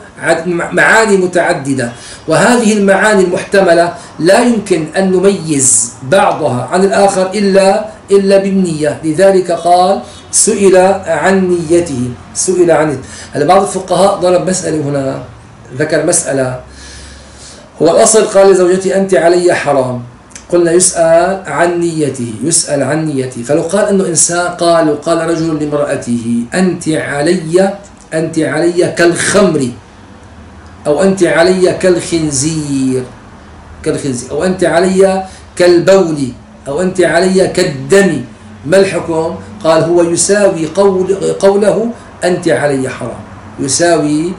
معاني متعددة. وهذه المعاني المحتملة لا يمكن أن نميز بعضها عن الآخر إلا إلا بالنية. لذلك قال سئل عن نيته سئل عن هذا بعض الفقهاء ضرب مسألة هنا. ذكر مسألة. هو الأصل قال لزوجتي أنت علي حرام. قلنا يسأل عن نيته يسأل عن نيته. فلو قال أنه إنسان قال وقال رجل لامرأته أنت علي أنت علي كالخمر أو أنت علي كالخنزير كالخنزير أو أنت علي كالبول أو أنت علي كالدم. ما الحكم؟ قال هو يساوي قول قوله أنت علي حرام. يساوي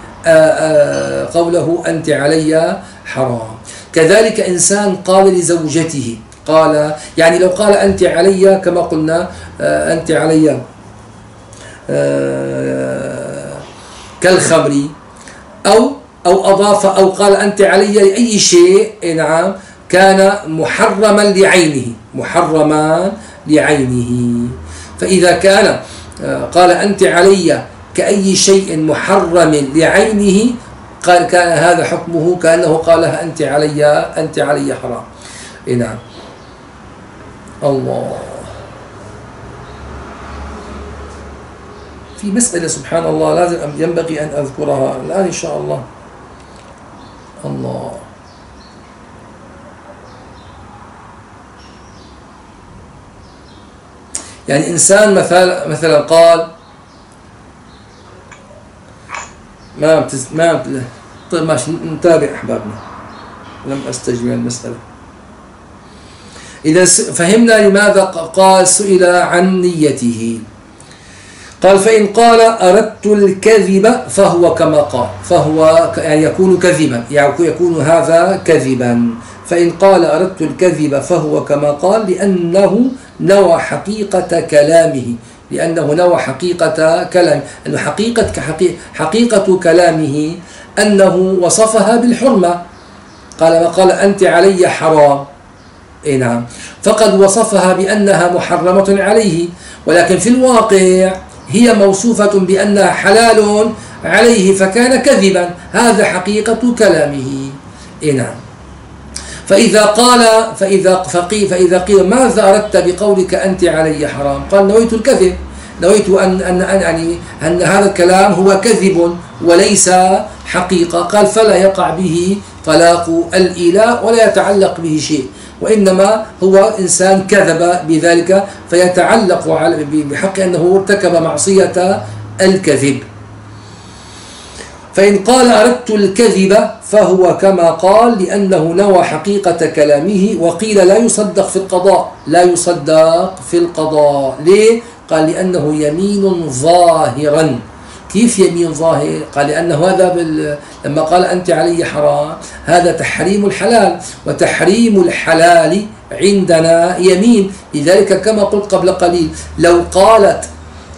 قوله أنت علي حرام. كذلك إنسان قال لزوجته قال يعني لو قال أنت علي كما قلنا أنت علي كالخمر أو أو أضاف أو قال أنت علي لأي شيء نعم كان محرما لعينه محرما لعينه. فإذا كان قال أنت علي كأي شيء محرم لعينه قال كان هذا حكمه كأنه قالها أنت علي أنت علي حرام. إيه نعم. الله. في مسألة سبحان الله لازم ينبغي أن أذكرها الآن إن شاء الله. الله. يعني إنسان مثلا مثلا قال ما بتز... ما بت... طيب ماشي نتابع أحبابنا. لم أستجمع المسألة. إذا فهمنا لماذا قال سئل عن نيته. قال فإن قال أردت الكذب فهو كما قال. فهو يعني يكون كذبا يعني يكون هذا كذبا. فإن قال أردت الكذب فهو كما قال لأنه نوى حقيقة كلامه. لأنه نوى حقيقة كلام أنه حقيقة حقيقة كلامه أنه وصفها بالحرمة. قال ما قال أنت علي حرام. إيه نعم. فقد وصفها بأنها محرمة عليه. ولكن في الواقع هي موصوفة بأنها حلال عليه فكان كذبا. هذا حقيقة كلامه. إيه نعم. فإذا قال فإذا فقي فإذا قيل ماذا أردت بقولك أنت علي حرام؟ قال نويت الكذب. نويت أن أن أن يعني أن هذا الكلام هو كذب وليس حقيقة. قال فلا يقع به طلاق الإله ولا يتعلق به شيء وإنما هو إنسان كذب بذلك فيتعلق بحق أنه ارتكب معصية الكذب. فإن قال أردت الكذب فهو كما قال لأنه نوى حقيقة كلامه وقيل لا يصدق في القضاء. لا يصدق في القضاء. ليه؟ قال لأنه يمين ظاهرا. كيف يمين ظاهر؟ قال لأنه هذا بال... لما قال أنت علي حرام هذا تحريم الحلال. وتحريم الحلال عندنا يمين. لذلك كما قلت قبل قليل لو قالت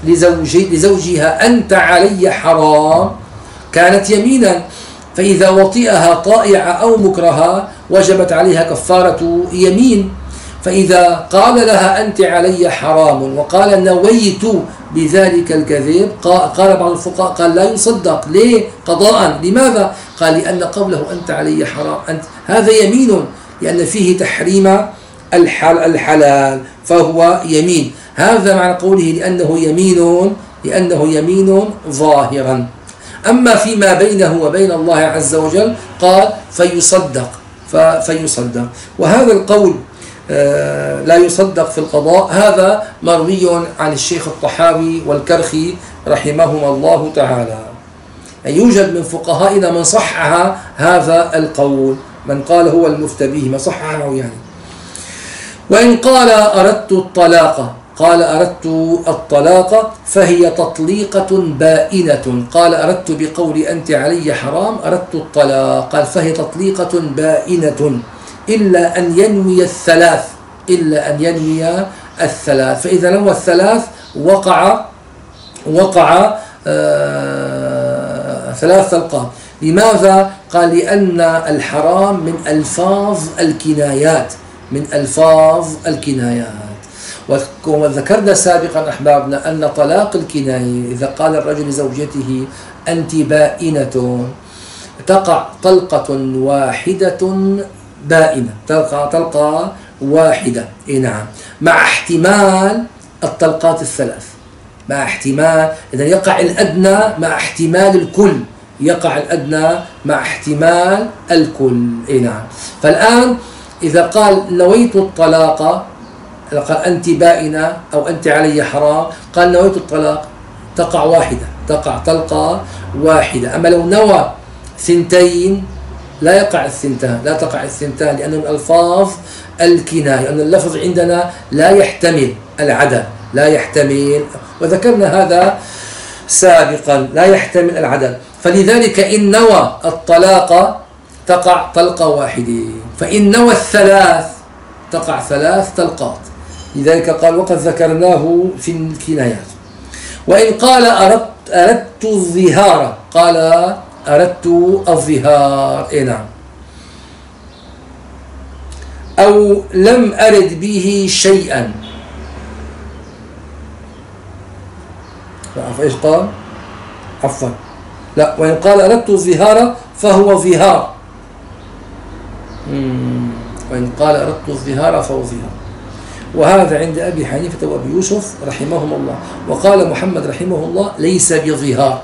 لزوجي لزوجها أنت علي حرام كانت يمينا فإذا وطئها طائعة أو مكرها وجبت عليها كفارة يمين. فإذا قال لها أنت علي حرام وقال نويت بذلك الكذب قال بعض الفقهاء قال لا يصدق. ليه؟ قضاء. لماذا؟ قال لأن قوله أنت علي حرام أنت هذا يمين لأن فيه تحريم الحل الحلال فهو يمين. هذا معنى قوله لأنه يمين لأنه يمين ظاهرا. أما فيما بينه وبين الله عز وجل قال فيصدق. فيصدق. وهذا القول آه، لا يصدق في القضاء. هذا مروي عن الشيخ الطحاوي والكرخي رحمهما الله تعالى. يوجد من فقهائنا من صحح هذا القول من قال هو المفتى به ما صححه يعني. وإن قال أردت الطلاق. قال أردت الطلاق فهي تطليقة بائنة. قال أردت بقول أنت علي حرام أردت الطلاق. قال فهي تطليقة بائنة. إلا أن ينوي الثلاث إلا أن ينوي الثلاث. فإذا نوى الثلاث وقع وقع آه ثلاث طلقات لماذا؟ قال لأن الحرام من ألفاظ الكنايات من ألفاظ الكنايات. وذكرنا سابقا أحبابنا أن طلاق الكناية إذا قال الرجل لزوجته أنت بائنة تقع طلقة واحدة بائنة تلقى طلقة واحدة. إيه نعم. مع احتمال الطلقات الثلاث. مع احتمال إذا يقع الأدنى مع احتمال الكل. يقع الأدنى مع احتمال الكل. إيه نعم. فالآن إذا قال نويت الطلاق قال أنت بائنة أو أنت علي حرام قال نويت الطلاق. تقع واحدة تقع طلقة واحدة. أما لو نوى ثنتين لا يقع الثنتان لا تقع الثنتان لأن الألفاظ الكناية أن اللفظ عندنا لا يحتمل العدد لا يحتمل. وذكرنا هذا سابقا لا يحتمل العدد. فلذلك إن نوى الطلاق تقع طلقة واحدة. فإن نوى الثلاث تقع ثلاث طلقات لذلك قال وقد ذكرناه في الكنايات. وإن قال أردت, أردت الظهار قال أردت الظهار. إيه نعم. أو لم أرد به شيئا. فإيش قال؟ عفوا. لا وإن قال أردت الظهار فهو ظهار. وإن قال أردت الظهار فهو ظهار. وهذا عند أبي حنيفة وأبي يوسف رحمهم الله. وقال محمد رحمه الله ليس بظهار.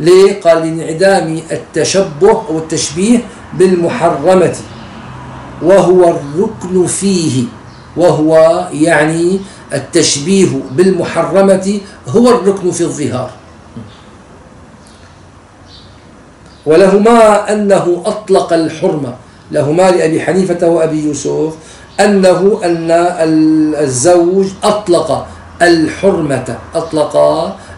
ليه؟ قال لانعدام التشبه أو التشبيه بالمحرمة. وهو الركن فيه. وهو يعني التشبيه بالمحرمة هو الركن في الظهار. ولهما أنه أطلق الحرمة. لهما لأبي حنيفة وأبي يوسف أنه أن الزوج أطلق الحرمة أطلق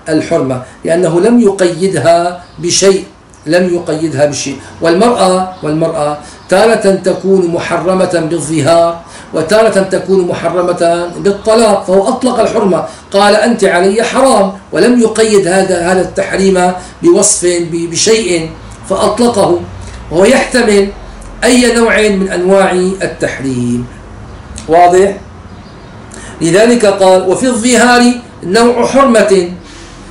الحرمة لأنه لم يقيدها بشيء لم يقيدها بشيء. والمرأة والمرأة تارة تكون محرمة بالظهار وتارة تكون محرمة بالطلاق فهو أطلق الحرمة. قال أنت علي حرام ولم يقيد هذا هذا التحريم بوصف بشيء فأطلقه. وهو يحتمل أي نوع من أنواع التحريم؟ واضح؟ لذلك قال وفي الظهار نوع حرمة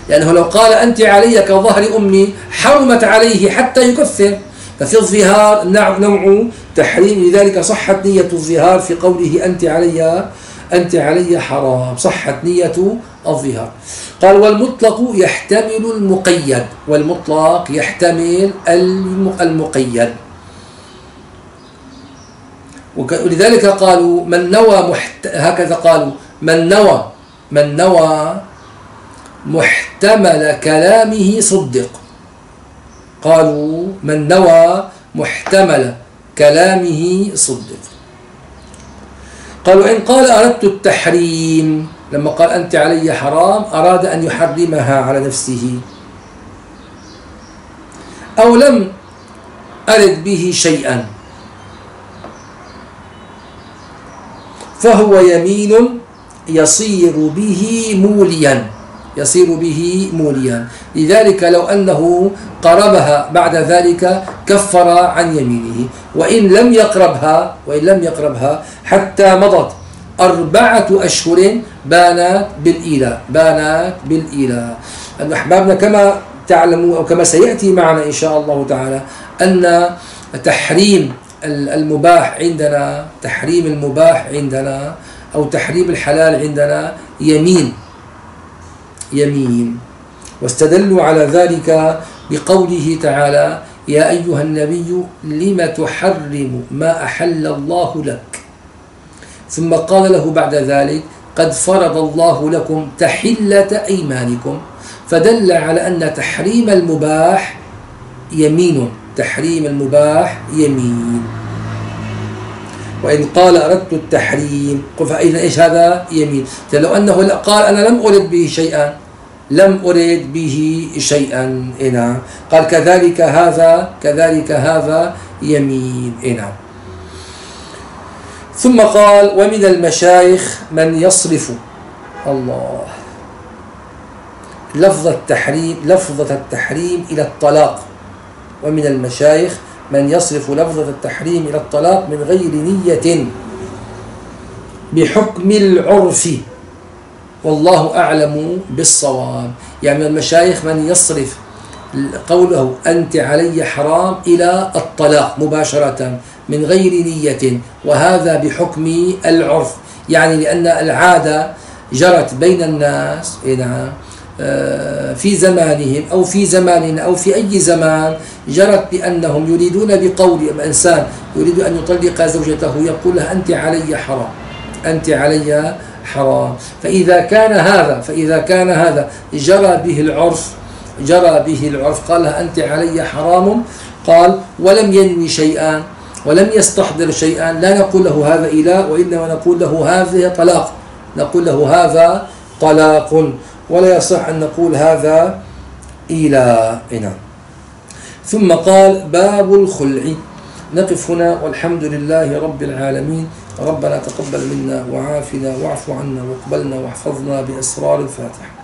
لأنه لو قال أنت علي كظهر أمي حرمت عليه حتى يكفر ففي الظهار نوع تحريم. لذلك صحت نية الظهار في قوله أنت علي أنت علي حرام. صحت نية الظهار. قال والمطلق يحتمل المقيد والمطلق يحتمل المقيد. ولذلك قالوا من نوى محت... هكذا قالوا من نوى من نوى محتمل كلامه صدق. قالوا من نوى محتمل كلامه صدق. قالوا إن قال أردت التحريم لما قال أنت علي حرام أراد أن يحرمها على نفسه. أو لم أرد به شيئا. فهو يمين يصير به موليا. يصير به موليا. لذلك لو أنه قربها بعد ذلك كفر عن يمينه. وإن لم يقربها وإن لم يقربها حتى مضت أربعة أشهر بانت بالإيلاء. بانت بالإيلاء. أحبابنا كما تعلموا أو كما سيأتي معنا إن شاء الله تعالى أن تحريم المباح عندنا تحريم المباح عندنا أو تحريم الحلال عندنا يمين. يمين. واستدلوا على ذلك بقوله تعالى يا أيها النبي لم تحرم ما أحل الله لك؟ ثم قال له بعد ذلك قد فرض الله لكم تحلة أيمانكم فدل على أن تحريم المباح يمين. تحريم المباح يمين. وإن قال أردت التحريم قل فإذا إيش هذا؟ يمين. لو أنه قال أنا لم أرد به شيئا لم أرد به شيئا إنا. قال كذلك هذا كذلك هذا يمين إنا. ثم قال ومن المشايخ من يصرف. الله. لفظ التحريم لفظة التحريم إلى الطلاق. ومن المشايخ من يصرف لفظة التحريم إلى الطلاق من غير نية. بحكم العرف. والله أعلم بالصواب. يعني من المشايخ من يصرف قوله أنت علي حرام إلى الطلاق مباشرة من غير نية. وهذا بحكم العرف. يعني لأن العادة جرت بين الناس. نعم. آه، في زمانهم أو في زماننا أو في أي زمان جرت بأنهم يريدون بقول إنسان يريد أن يطلق زوجته يقول لها أنت علي حرام أنت علي حرام. فإذا كان هذا فإذا كان هذا جرى به العرف جرى به العرف قال لها أنت علي حرام. قال ولم ينوي شيئا ولم يستحضر شيئا لا نقول له هذا إله وإنما نقول له هذا طلاق. نقول له هذا طلاق. ولا يصح أن نقول هذا إله نعم ثم قال باب الخلع. نقف هنا والحمد لله رب العالمين. ربنا تقبل منا وعافنا واعف عنا واقبلنا واحفظنا بأسرار الفاتحة.